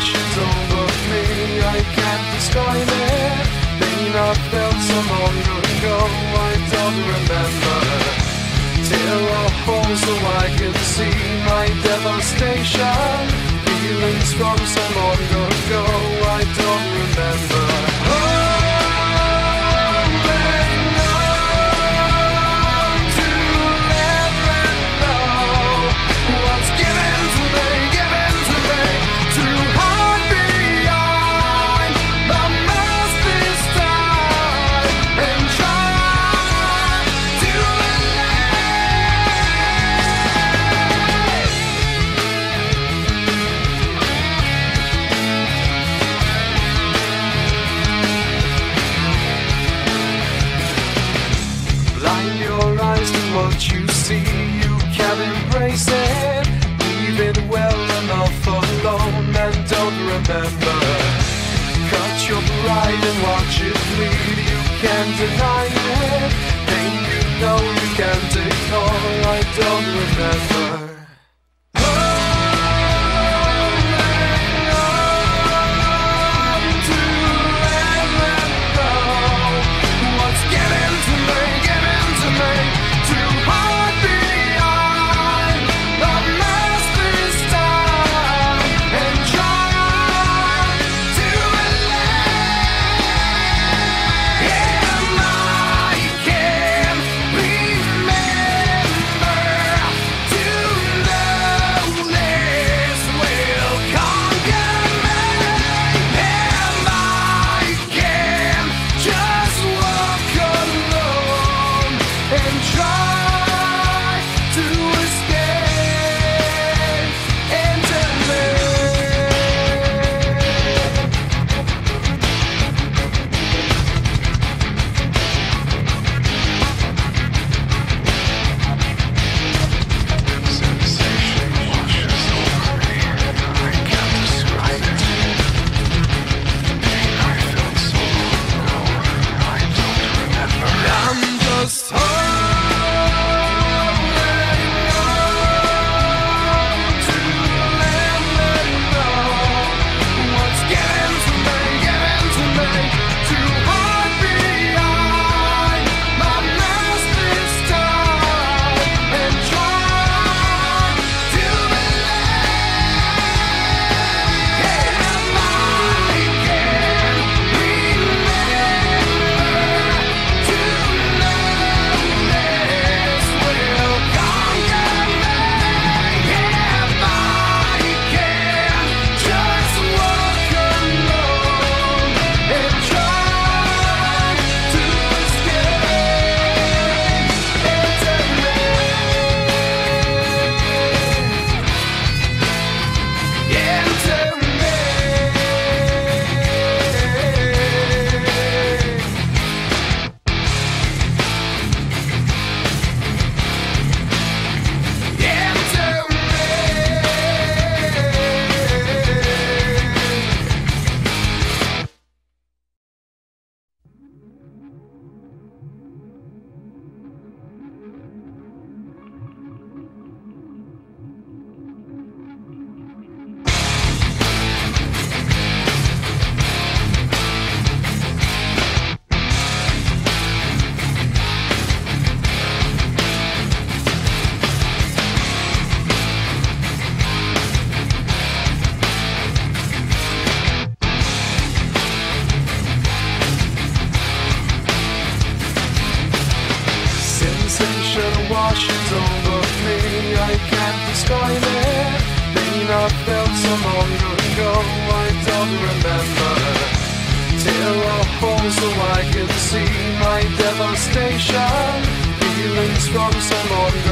washes over me I can't describe it. Then I felt so long ago I don't remember. Tear a hole so I can see my devastation. Feelings from so long ago Blind your eyes to what you see, you can embrace it. Leave it well enough alone and don't remember. Cut your pride and watch it bleed, you can't deny it. Pain you know you can't ignore, I don't remember. Washes over me, I can't describe it. Pain I felt so long ago, I don't remember. Tear a hole so I can see my devastation. Feelings from so long ago,